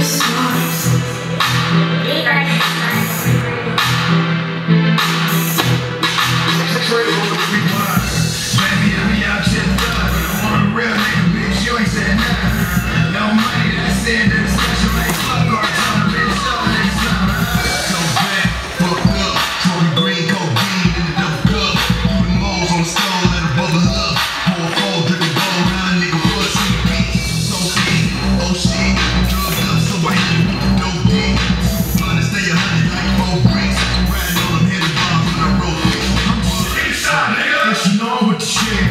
stars would shit.